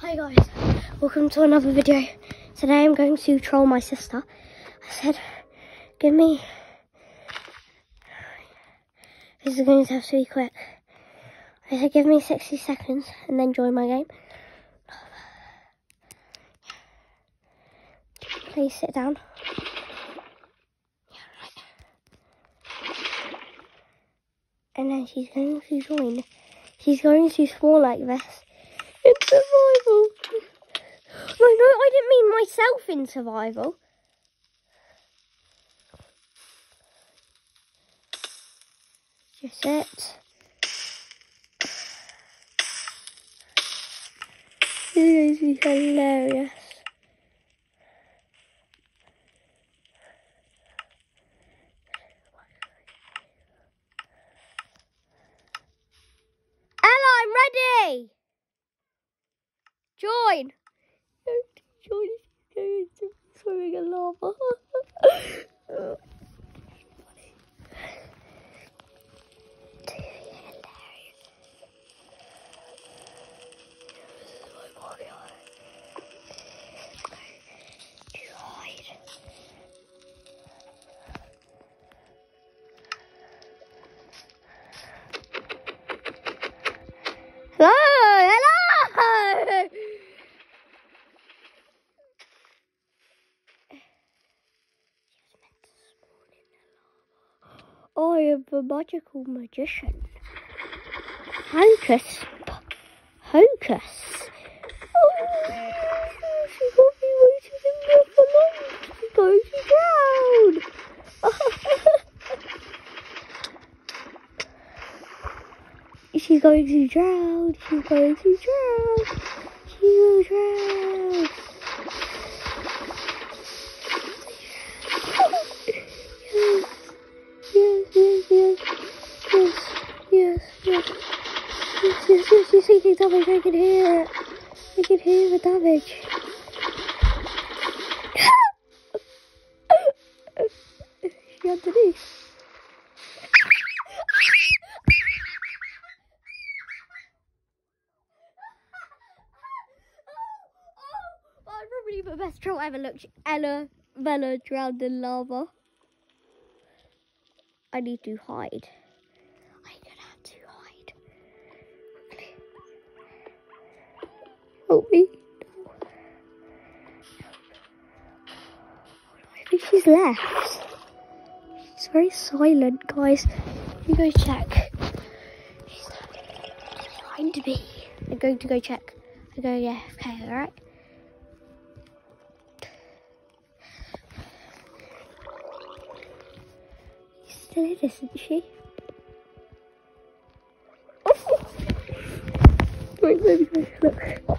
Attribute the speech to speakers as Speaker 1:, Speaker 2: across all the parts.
Speaker 1: Hi guys, welcome to another video. Today I'm going to troll my sister. I said, give me... This is going to have to be quick. I said, give me 60 seconds and then join my game. Please sit down. And then she's going to join. She's going to spawn like this. In survival. No, no, I didn't mean myself in survival. Just it. This is hilarious. Ella, I'm ready. Join. Join. Swimming in lava. I am the magical magician. Hocus Hocus. Oh, she got me waiting in there for long. She's going to drown. She's going to drown. She's going to drown. She will drown. Yes, yes, yes, yes, yes, yes, damage. I can hear. I can hear the damage. she underneath. Oh, oh, oh probably the best troll ever. Look, Ella Bella drowned in lava. I need to hide. Help me. No. I think she's left. She's very silent, guys. Let me go check. She's trying to be. I'm going to go check. I go, yeah, okay, alright. Still is, isn't she? Oh. Wait, let me look.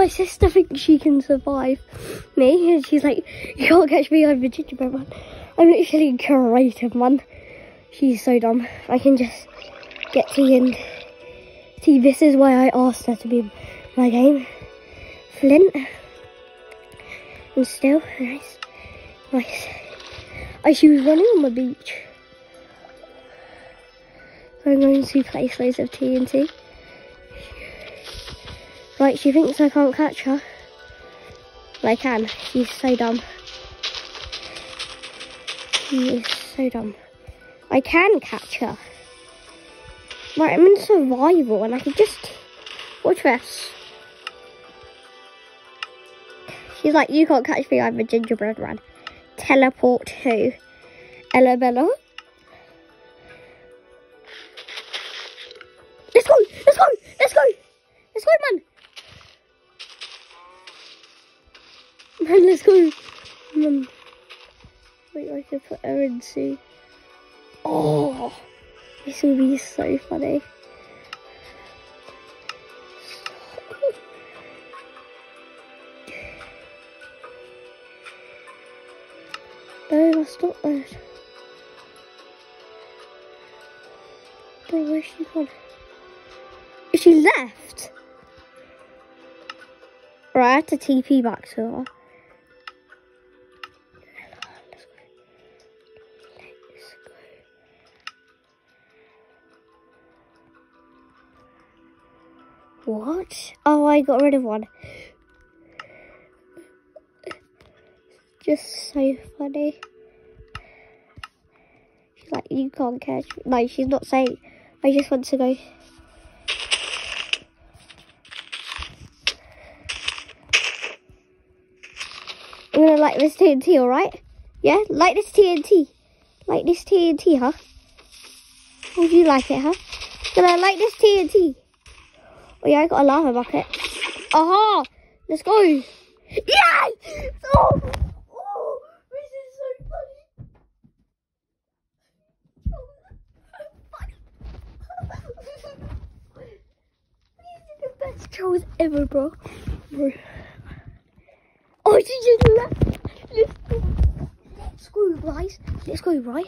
Speaker 1: my sister thinks she can survive me and she's like, you can't catch me, I'm a gingerbread man. I'm literally a creative man. She's so dumb. I can just get the end. See, this is why I asked her to be my game. Flint. And steel, nice. Nice. Oh, she was running on the beach. I'm going to place loads of TNT. Right, she thinks I can't catch her. But I can. She's so dumb. She is so dumb. I can catch her. Right, I'm in survival and I can just watch this. She's like, you can't catch me, I'm a gingerbread man. Teleport to Ella Bella. Let's go! Let's go! Let's go! Let's go, man! Man, let's go. Mom. Wait, I can put her in C. Oh, this will be so funny. No, I stopped that. Where's she gone? She left. Right, I had to TP back to her. What? Oh, I got rid of one. Just so funny. She's like, you can't catch me. No, she's not saying. I just want to go. I'm gonna light this TNT, alright? Yeah, light this TNT. Light this TNT, huh? Would you like it, huh? Gonna light this TNT. Oh yeah, I got a lava bucket. Aha! Let's go! Yay! Oh! Oh! This is so funny! Are the best ever, bro. bro. Oh, she just. Let's go. Let's go, guys. Let's go, right?